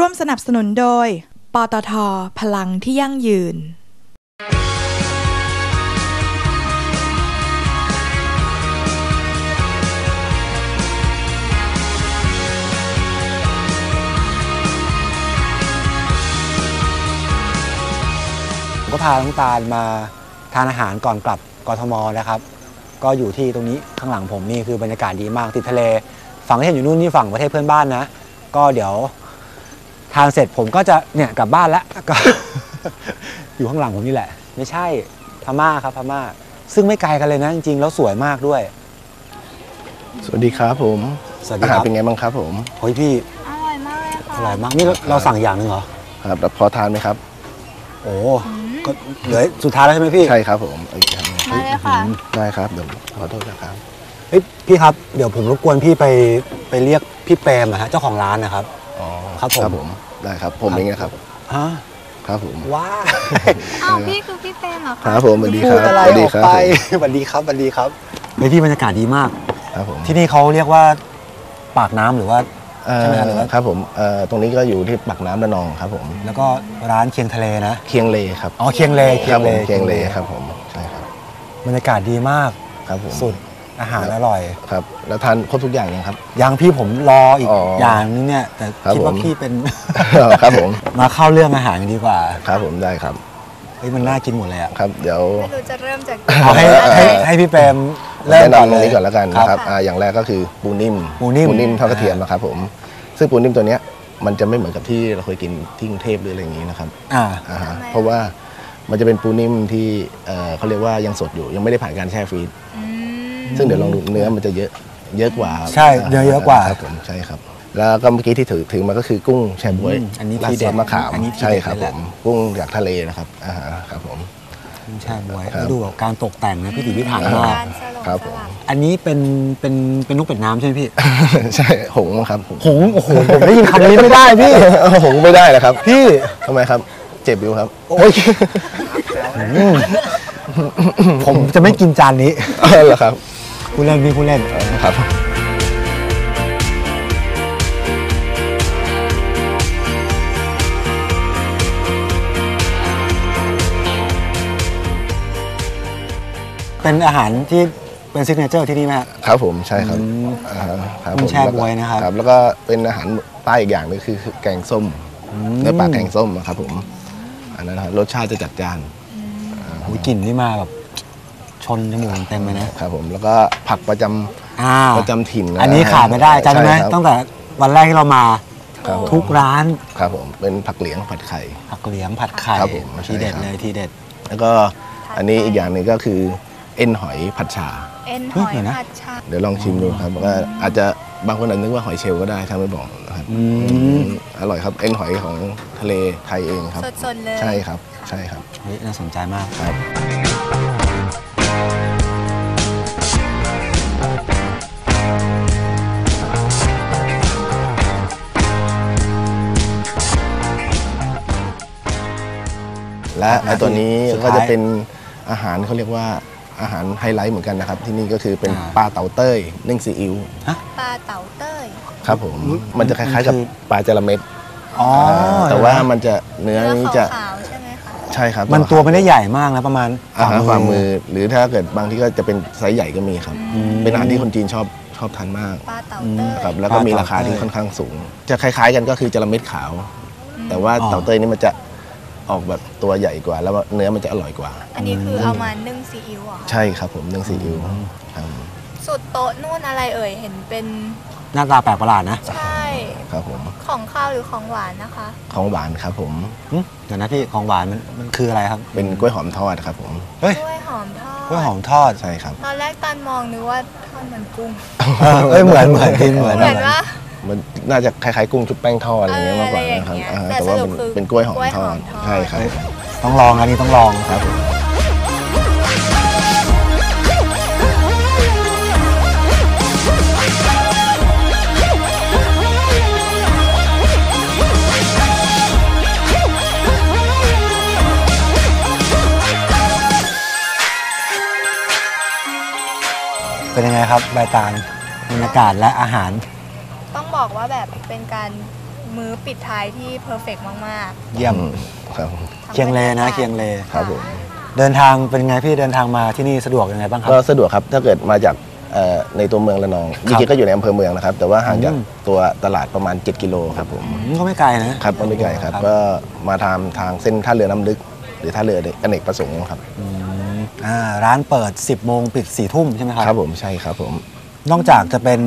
ร่วมสนับสนุนโดย ปตท พลังที่ยั่งยืน ผมก็พาน้องตาลมาทานอาหารก่อนกลับกทมนะครับ ก็อยู่ที่ตรงนี้ข้างหลังผมนี่คือบรรยากาศดีมากติดทะเล ฝั่งที่เห็นอยู่นู่นนี่ฝั่งประเทศเพื่อนบ้านนะ ก็เดี๋ยว ทานเสร็จผมก็จะเนี่ยกลับบ้านแล้วก็ อยู่ข้างหลังผมนี่แหละ ไม่ใช่พม่าครับพม่า ซึ่งไม่ไกลกันเลยนะจริงๆแล้วสวยมากด้วย สวัสดีครับผมสวัสดีอาคหารรับเป็นไงบ้างครับผมเฮ้ยพี่อร่อยมากเลยค่ะอร่อยมากนี่เราเราสั่งอย่างหนึ่งเหรอครับแล้วพอทานไหมครับ โอ้ก็เหลือสุดท้ายแล้วใช่ไหมพี่ ใช่ครับผมอีกครั้งหนึ่งมาเลยค่ะ ได้ครับเดี๋ยวขอโทษนะครับ เฮ้ยพี่ครับเดี๋ยวผมรบกวนพี่ไปไปเรียกพี่เปรมอะฮะเจ้าของร้านนะครับอ๋อ ครับผมครับผม ได้ครับ ผมเองนะครับฮะครับผมว้าอ้าวพี่คือพี่เปรมเหรอคคะรับผมสวัสดีคพูรับดอะไรสวัสอดีอกครับไปผมสวัสดีครับสวัสดีครับเฮ้ยพี่บรรยากาศดีมากครับผมที่นี่เขาเรียกว่าปากน้ำหรือว่าเอ่อใช่ไหมครับหรือว่าครับผมเอ่อตรงนี้ก็อยู่ที่ปากน้ำระนองครับผม แล้วก็ร้านเคียงทะเลนะ เคียงเลครับ อ๋อ เคียงเลคเคียรับงผเลมเคียงเลครับผม ใช่ครับ บรรยากาศดีมาก ครับผม สุด อาหารอร่อย ครับ แล้วทานครบทุกอย่างยังครับ ยังพี่ผมรออีกอ๋อออย่างนึงเนี่ย แต่ครับคิดว่าผม พี่เป็น ครับผม มาเข้าเรื่องอาหารกันดีกว่าครับผมได้ครับ เฮ้ยมันน่ากินหมดเลยอะครับ เดี๋ยว ไม่รู้จะเริ่มจากเอาให้ให้ให้พี่เปรมเริ่มแนะก่อนนำตเลรงย นี้ก่อนแล้วกันครับนะครับอ่าอย่างแรกก็คือปูนิ่มปูนิ่มปูนิ่มทอดกระเทียมนะครับผม ซึ่งปูนิ่มตัวเนี้ยมันจะไม่เหมือนกับที่เราเคยกินที่กรุงเทพหรืออะไรอย่างนี้นะครับอ่า อ่าฮะเพราะว่ามันจะเป็นปูนิ่มที่เอ่อเขาเรียกว่ายังสดอยู่ยังไม่ได้ผ่านการแช่ฟรีซ อืม ซึ่งเดี๋ยวลองดูเนื้อมันจะเยอะเยอะกว่าใช่เนื้อเยอะกว่า ครับผมใช่ครับ แล้วก็เมื่อกี้ที่ถือถือมาก็คือกุ้งแชบวยอืมอันนี้ราดที่ซเด็อดสมะขามอันนี้ที่ใช่เด็ดครับเลยแหผละ มกุ้งจากทะเลนะครับอ่าฮะครับผม ใช่บวยครับ แล้วดูแบบการตกแต่งนะพี่ติพิถันมาก การสลงครับสผม ลับ อันนี้เป็นเป็นเป็นนกเป็ดน้ำใช่ไหมพี่ ใช่หงส์ครับหงส์หงส์โอ้โหผมได้ยินคำนี้ไม่ได้พี่หงส์ไม่ได้นะครับพี่ทำไมครับ เจ็บอยู่ครับ โอ้ยอืมผมจะไม่กินจานนี้ เออเหรอครับ ผู้เล่นพี่ผู้เล่นครับเป็นอาหารที่เป็น signature ที่นี่ไหมฮะครับผมใช่ครับอืมอ่าฮะครับกุ้ผงมแช่บ๊วยนะครับครับ แล้วก็เป็นอาหารใต้อีกอย่างหนึ่งคือคือแกงส้มเนื้อปลาแกงส้มนะครับผมอันนั้นนะครับรสชาติจะจัดจ้านโอ้ยกลิ่นนี่มาแบบ ชนจมูกเต็มเลยนะ ครับผมแล้วก็ผักประจำอ่า ประจำถิ่นนะอันนี้ขาดไม่ได้จำได้ไหมใช่ครับตั้งแต่วันแรกที่เรามา ครับผมทุกร้านครับผมเป็นผักเหลียงผัดไข่ ผักเหลียงผัดไข่ครับผมทีเด็ดใช่ครับ เลยทีเด็ด แล้วก็อันนี้อีกอย่างหนึ่งก็คือเอ็นหอยผัดชา เอ็นหเฮ้ยอยเดี๋ยวนะ ผัดชา เดี๋ยวลองชิมดูครับก็อาจจะบางคนอาจจะนึกว่าหอยเชลล์ก็ได้ถ้าไม่บอกนะครับอืมอร่อยครับเอ็นหอยของทะเลไทยเองครับ สดๆเลย ใช่ครับใช่ครับ เฮ้ยน่าสนใจมาก ครับ และไอ้ตัวนี้สุดท้ายก็จะเป็นอาหารเขาเรียกว่าอาหารไฮไลท์เหมือนกันนะครับ ที่นี่ก็คือเป็นอ่า ปลาเต่าเต้ยนึ่งซีอิ๊วปลาเต่าเต้ย ครับผมมันจะคล้ายๆกับคือปลาจระเม็ดอ๋อแต่ว่ามันจะเนื้อเนื้อนี้จะขาวๆใช่ไหมคะ ใช่ครับมันตัวไม่ได้ใหญ่มากนะประมาณอาหารฝ่ามือ หรือถ้าเกิดบางที่ก็จะเป็นไซส์ใหญ่ก็มีครับ เป็นอาหารที่คนจีนชอบชอบทานมาก ปลาเต่าเต้ยครับแล้วก็มีราคาที่ค่อนข้างสูง จะคล้ายๆกันก็คือจระเม็ดขาว แต่ว่าเต่าเต้ยนี่มันจะ ออกแบบตัวใหญ่กว่า แล้วเนื้อมันจะอร่อยกว่า อันนี้คือเอามานึ่งซีอิ๊วเหรอคะใช่ครับผมนึ่งซีอิ๊วครับสุดโต๊ะนู่นอะไรเอ่ย เห็นเป็นหน้าตาแปลกประหลาดนะ ใช่ ครับผม ของข้าวหรือของหวานนะคะ ของหวานครับผมหึเดี๋ยวนะพี่ของหวานมันมันคืออะไรครับ เป็นกล้วยหอมทอดครับผมเฮ้ยกล้วยหอมทอดกล้วยหอมทอดใช่ครับ ตอนแรกตันมองนึกว่าทอดมันกุ้ง เออเอ้ยเหมือนเหมือนพี่เหมือนเหมือนว่า มันน่าจะคล้ายๆกุ้งชุบแป้งทอดอะไรอย่างเงี้ยมากกว่านะครับเอออะไรอย่างเงี้ยอ่าแต่แต่ว่าสรุเป็นปคือเป็นกล้วยหอมกล้วยทหออดมทอดใช่ครับต้องลองอันนี้ต้องลองครับผมเป็นยังไงครับใบตาลบรรยากาศและอาหารต้อง บอกว่าแบบเป็นการมื้อปิดท้ายที่เพอร์เฟกมากเยี่ยมอืมครับๆเคียงเลนะเคียงเล ครับผมเดินทางเป็นไงพี่เดินทางมาที่นี่สะดวกยังไงบ้างครับ ก็สะดวกครับถ้าเกิดมาจากเอ่อในตัวเมืองระนองจริงๆก็อยู่ในอำเภอเมืองนะครับ แต่ว่าห่างจากอืม ตัวตลาดประมาณ 7 กิโลครับผมอืมก็ไม่ไกลนะครับก็ไม่ไกลครับก็มาทางทางเส้นท่าเรือน้ำลึก หรือท่าเรืออเนกประสงค์ครับอืมอ่าร้านเปิด 10 โมงปิด 4 ทุ่มใช่ไหมครับ ครับผมใช่ครับผม นอกจากจะเป็น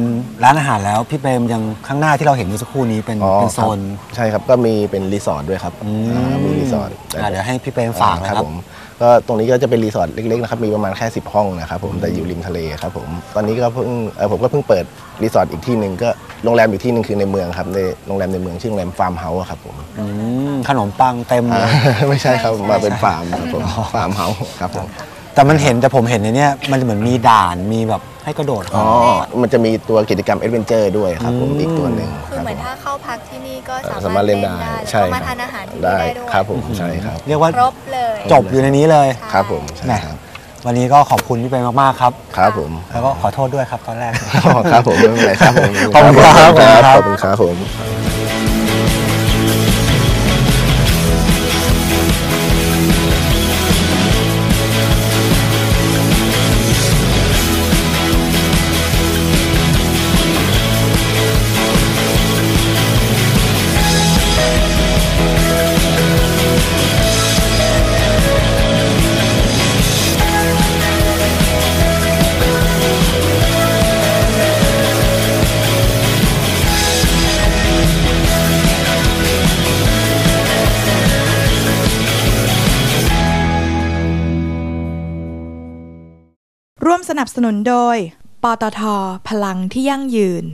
ร้านอาหารแล้วพี่เปรมยังข้างหน้าที่เราเห็นเมื่อสักครู่นี้เป็นอ๋อเป็นโซน ครับใช่ครับก็มีเป็นรีสอร์ทด้วยครับอืออ่ามีรีสอร์ทอ่าเดี๋ยวให้พี่เปรมฝากนะครับผมก็ตรงนี้ก็จะเป็นรีสอร์ทเล็กๆนะครับมีประมาณแค่ 10 ห้องนะครับผมแต่อยู่ริมทะเลครับผมตอนนี้ก็เพิ่งเอ่อผมก็เพิ่งเปิดรีสอร์ทอีกที่หนึ่งก็โรงแรมอีกที่หนึ่งคือในเมืองครับในโรงแรมในเมืองชื่อโรงแรมฟาร์มเฮาส์ครับผมอืมขนมปังเต็มเลอ่าย ไม่ใช่ครับมาเป็นฟาร์มครับผมฟาร์มเฮาส์ครับผม แต่มันเห็นแต่ผมเห็นในเนี้ยมันเหมือนมีด่านมีแบบ ให้กระโดดอ๋อ มันจะมีตัวกิจกรรมเอดเวนเจอร์ด้วยครับผมอืมอีกตัวหนึ่งคือเหมือนถ้าเข้าพักที่นี่ก็สาสามารารถถเล่เล่นนได้ได้แล้วใช่ก็มาทานอาหารที่นี่ได้ได้ด้วยครับผมใช่ครับเรียกว่าครบเลยจบอยู่ในนี้เลยครับผมใช่แหมครับวันนี้ก็ขอบคุณพี่เปรมมากๆครับ ครับผม แล้วก็ขอโทษด้วยครับตอนแรก ครับผมไม่เป็นไรครับผม ขอบคุณครับ ขอบคุณครับผมร่วม สนับสนุนโดย ปตท พลังที่ยั่งยืน